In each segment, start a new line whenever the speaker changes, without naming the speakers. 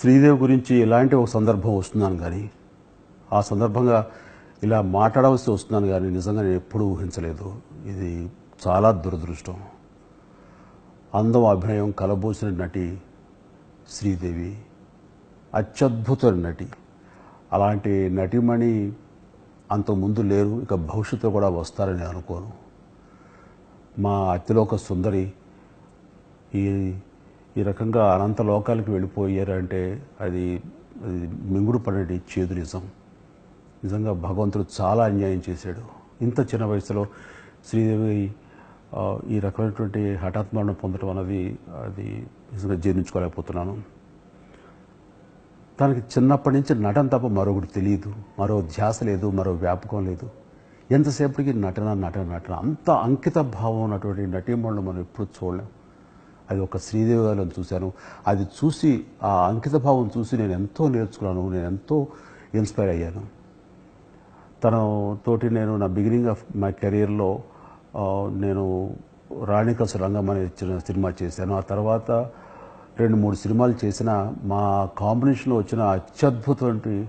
శ్రీదేవి గురించి ఇలాంటి ఒక సందర్భం వస్తున్నాను కానీ ఆ సందర్భంగా ఇలా మాట్లాడవలసి వస్తున్నాను కానీ నిజంగా నేను ఎప్పుడూ ఊహించలేదు. ఇది చాలా దురదృష్టం. అందం అభినయం కలబోసిన నటి శ్రీదేవి అత్యద్భుత నటి. అలాంటి నటిమణి అంత ముందు లేరు ఇక భవిష్యత్తులో కూడా వస్తారని అనుకోను. మా అతిలోక సుందరి ఈ ఈ రకంగా అనంత లోకాలకు వెళ్ళిపోయారంటే అది అది మింగుడు పడేటి చేదు నిజం నిజంగా భగవంతుడు చాలా అన్యాయం చేశాడు. ఇంత చిన్న వయసులో శ్రీదేవి ఈ రకమైనటువంటి హఠాత్ మరణం పొందడం అన్నది అది నిజంగా జీర్ణించుకోలేకపోతున్నాను. తనకి చిన్నప్పటి నుంచి నటన తప్ప మరొకటి తెలియదు. మరో ధ్యాస లేదు మరో వ్యాపకం లేదు. ఎంతసేపటికి నటన నటన నటన అంత అంకిత భావం ఉన్నటువంటి నటీమణులు మనం ఎప్పుడు చూడలేం. అది ఒక శ్రీదేవి గారిని చూశాను. అది చూసి ఆ అంకిత భావం చూసి నేను ఎంతో నేర్చుకున్నాను. నేను ఎంతో ఇన్స్పైర్ అయ్యాను. తన తోటి నేను నా బిగినింగ్ ఆఫ్ మై కెరీర్లో నేను రాణికసు రంగం అనే చిన్న సినిమా చేశాను. ఆ తర్వాత రెండు మూడు సినిమాలు చేసిన మా కాంబినేషన్లో వచ్చిన అత్యద్భుతమైన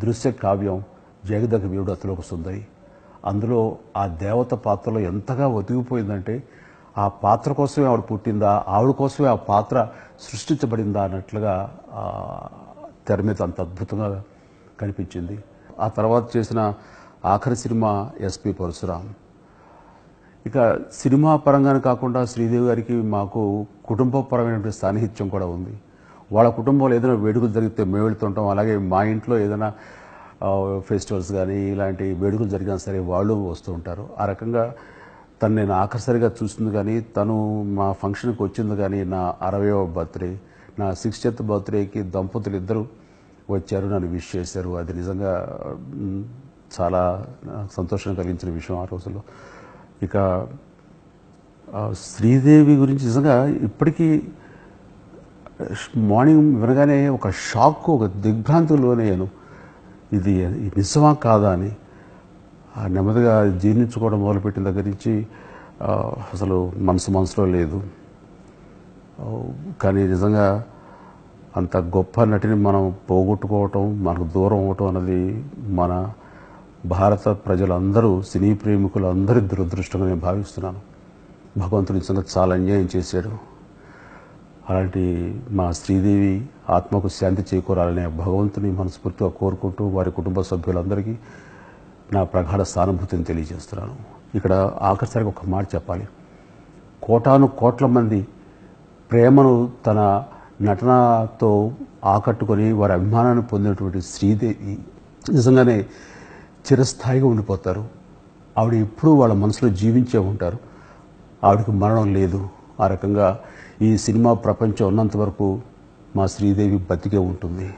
దృశ్య కావ్యం జగదగ వీడు అతలోక సుందరి. అందులో ఆ దేవత పాత్రలో ఎంతగా ఒతిగిపోయిందంటే ఆ పాత్ర కోసమే ఆవిడ పుట్టిందా? ఆవిడ కోసమే ఆ పాత్ర సృష్టించబడిందా అన్నట్లుగా తెర మీద అంత అద్భుతంగా కనిపించింది. ఆ తర్వాత చేసిన ఆఖరి సినిమా ఎస్పి పరశురాం ఇక సినిమా పరంగానే కాకుండా శ్రీదేవి గారికి మాకు కుటుంబపరమైనటువంటి సాన్నిహిత్యం కూడా ఉంది. వాళ్ళ కుటుంబంలో ఏదైనా వేడుకలు జరిగితే మేము వెళ్తుంటాం. అలాగే మా ఇంట్లో ఏదైనా ఫెస్టివల్స్ కానీ ఇలాంటి వేడుకలు జరిగినా సరే వాళ్ళు వస్తూ ఉంటారు. ఆ రకంగా తను నేను ఆఖరిసరిగా చూసింది కానీ తను మా ఫంక్షన్కి వచ్చింది కానీ నా అరవయవ బర్త్డే నా సిక్స్టీత్ బర్త్డేకి దంపతులు ఇద్దరు వచ్చారు నన్ను విష్ చేశారు. అది నిజంగా చాలా సంతోషం కలిగించిన విషయం ఆ రోజుల్లో. ఇక శ్రీదేవి గురించి నిజంగా ఇప్పటికీ మార్నింగ్ వినగానే ఒక షాక్ ఒక దిగ్భ్రాంతిలోనే నేను ఇది నిజమా కాదా అని నెమ్మదిగా జీర్ణించుకోవడం మొదలుపెట్టిన దగ్గర నుంచి అసలు మనసు మనసులో లేదు. కానీ నిజంగా అంత గొప్ప నటిని మనం పోగొట్టుకోవటం మనకు దూరం అవటం అన్నది మన భారత ప్రజలందరూ సినీ ప్రేమికులు అందరి దురదృష్టంగా నేను భావిస్తున్నాను. భగవంతుడు నిజంగా చాలా అన్యాయం చేశాడు. అలాంటి మా శ్రీదేవి ఆత్మకు శాంతి చేకూరాలనే భగవంతుని మనస్ఫూర్తిగా కోరుకుంటూ వారి కుటుంబ సభ్యులందరికీ నా ప్రగాఢ సానుభూతిని తెలియజేస్తున్నాను. ఇక్కడ ఆఖరిసరిగా ఒక మాట చెప్పాలి. కోటాను కోట్ల మంది ప్రేమను తన నటనతో ఆకట్టుకొని వారి అభిమానాన్ని పొందినటువంటి శ్రీదేవి నిజంగానే చిరస్థాయిగా ఉండిపోతారు. ఆవిడ ఎప్పుడూ వాళ్ళ మనసులో జీవించే ఉంటారు. ఆవిడకి మరణం లేదు. ఆ రకంగా ఈ సినిమా ప్రపంచం ఉన్నంత వరకు మా శ్రీదేవి బతికే ఉంటుంది.